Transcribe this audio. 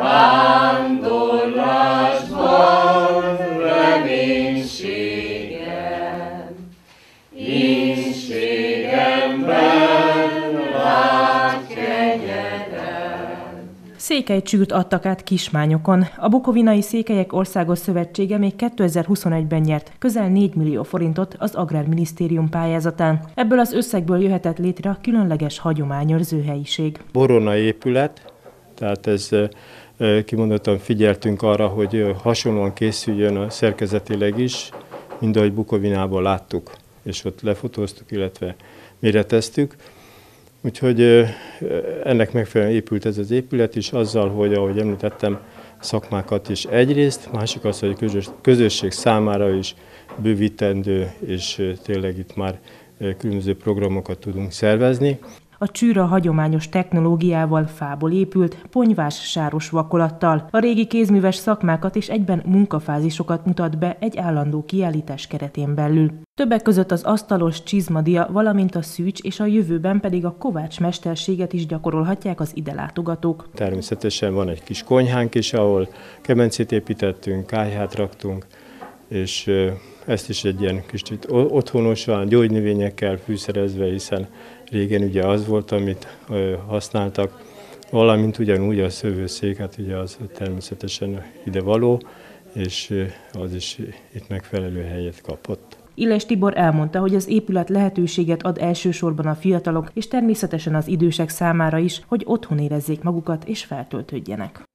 Vándorlásban reménységem, lát. Székelycsűrt adtak át Kismányokon. A Bukovinai Székelyek Országos Szövetsége még 2021-ben nyert közel 4 millió forintot az Agrárminisztérium pályázatán. Ebből az összegből jöhetett létre a különleges hagyományőrző helyiség. Borona épület, tehát ez kimondottan figyeltünk arra, hogy hasonlóan készüljön a szerkezetileg is, mint ahogy Bukovinában láttuk, és ott lefotóztuk, illetve méreteztük. Úgyhogy ennek megfelelően épült ez az épület is, azzal, hogy ahogy említettem, szakmákat is egyrészt, másik az, hogy a közösség számára is bővítendő, és tényleg itt már különböző programokat tudunk szervezni. A csűra hagyományos technológiával fából épült, ponyvás sáros vakolattal. A régi kézműves szakmákat és egyben munkafázisokat mutat be egy állandó kiállítás keretén belül. Többek között az asztalos csizmadia, valamint a szűcs és a jövőben pedig a kovács mesterséget is gyakorolhatják az ide látogatók. Természetesen van egy kis konyhánk is, ahol kemencét építettünk, kájhát raktunk, és ezt is egy ilyen kicsit otthonosan, gyógynövényekkel fűszerezve, hiszen régen ugye az volt, amit használtak, valamint ugyanúgy a szövőszék, hát ugye az természetesen ide való, és az is itt megfelelő helyet kapott. Illes Tibor elmondta, hogy az épület lehetőséget ad elsősorban a fiatalok, és természetesen az idősek számára is, hogy otthon érezzék magukat és feltöltődjenek.